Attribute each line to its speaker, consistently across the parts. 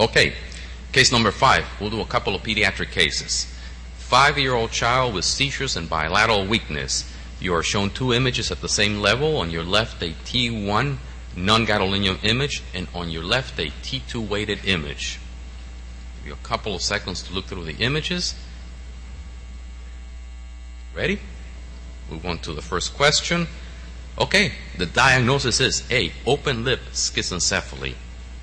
Speaker 1: Okay, case number five. We'll do a couple of pediatric cases. Five-year-old child with seizures and bilateral weakness. You are shown two images at the same level. On your left, a T1 non-gadolinium image, and on your left, a T2 weighted image. Give you a couple of seconds to look through the images. Ready? Move on to the first question. Okay, the diagnosis is A. Open lip schizencephaly.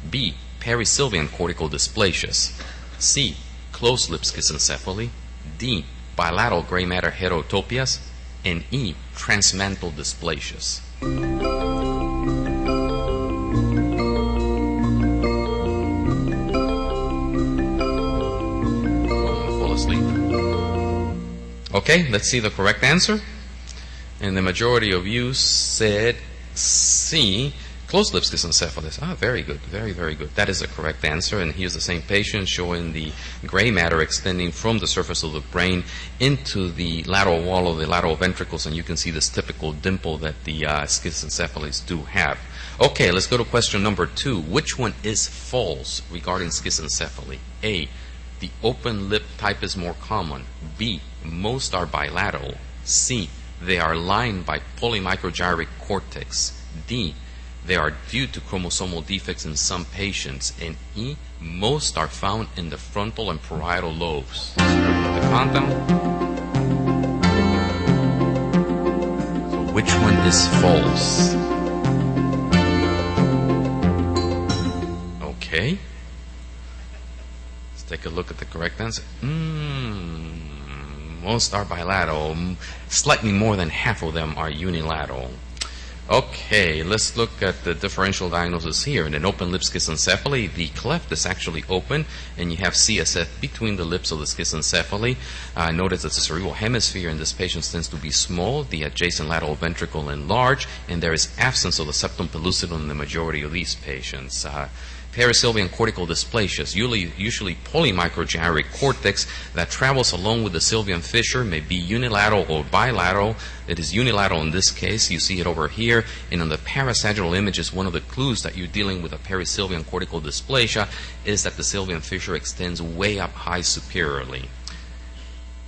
Speaker 1: B. Perisylvian cortical dysplasias. C. Closed lip schizencephaly. D. Bilateral gray matter heterotopias. And E. Transmantle dysplasias. Okay, let's see the correct answer. And the majority of you said C, closed lip schizencephalus. Ah, very good, very, very good. That is the correct answer. And here's the same patient showing the gray matter extending from the surface of the brain into the lateral wall of the lateral ventricles. And you can see this typical dimple that the uh, schizencephalus do have. Okay, let's go to question number two. Which one is false regarding schizencephaly? A, the open lip type is more common. B, most are bilateral. C, they are lined by polymicrogyric cortex. D, they are due to chromosomal defects in some patients. And E, most are found in the frontal and parietal lobes. The. So which one is false? Okay. Let's take a look at the correct answer. Mm, most are bilateral. Slightly more than half of them are unilateral. Okay, let's look at the differential diagnosis here. In an open lip schizencephaly, the cleft is actually open, and you have CSF between the lips of the schizencephaly. Uh, notice that the cerebral hemisphere in this patient tends to be small, the adjacent lateral ventricle enlarged, and there is absence of the septum pellucidum in the majority of these patients. Uh, Perisylvian cortical dysplasias, usually, usually polymicrogyric cortex that travels along with the sylvian fissure, may be unilateral or bilateral. It is unilateral in this case. You see it over here. And on the parasagittal images, one of the clues that you're dealing with a perisylvian cortical dysplasia is that the sylvian fissure extends way up high superiorly.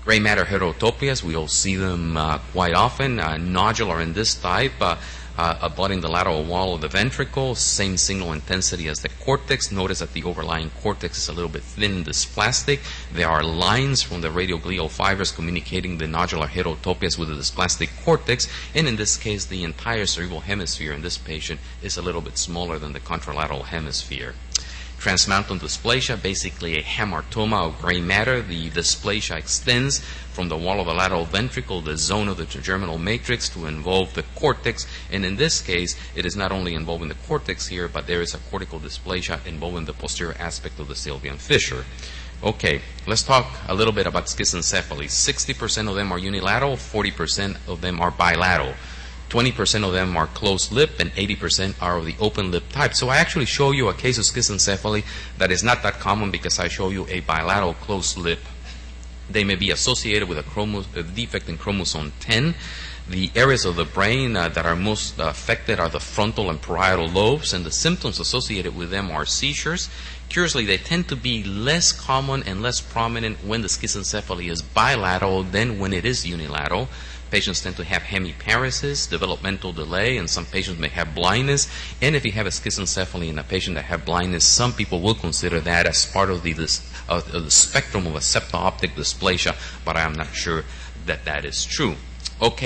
Speaker 1: Gray matter heterotopias, we will see them uh, quite often. Uh, nodular in this type, uh, uh, abutting the lateral wall of the ventricle, same signal intensity as the cortex. Notice that the overlying cortex is a little bit thin dysplastic. There are lines from the radial glial fibers communicating the nodular heterotopias with the dysplastic cortex, and in this case, the entire cerebral hemisphere in this patient is a little bit smaller than the contralateral hemisphere. Transmantle dysplasia, basically a hamartoma of gray matter. The dysplasia extends from the wall of the lateral ventricle, the zone of the germinal matrix, to involve the cortex. And in this case, it is not only involving the cortex here, but there is a cortical dysplasia involving the posterior aspect of the sylvian fissure. Okay, let's talk a little bit about schizencephaly. 60% of them are unilateral, 40% of them are bilateral. 20% of them are closed lip and 80% are of the open lip type. So I actually show you a case of schizencephaly that is not that common because I show you a bilateral closed lip. They may be associated with a, a defect in chromosome 10. The areas of the brain uh, that are most affected are the frontal and parietal lobes, and the symptoms associated with them are seizures. Curiously, they tend to be less common and less prominent when the schizencephaly is bilateral than when it is unilateral. Patients tend to have hemiparesis, developmental delay, and some patients may have blindness. And if you have a schizencephaly in a patient that have blindness, some people will consider that as part of the, the spectrum of a septo-optic dysplasia, but I am not sure that that is true. Okay.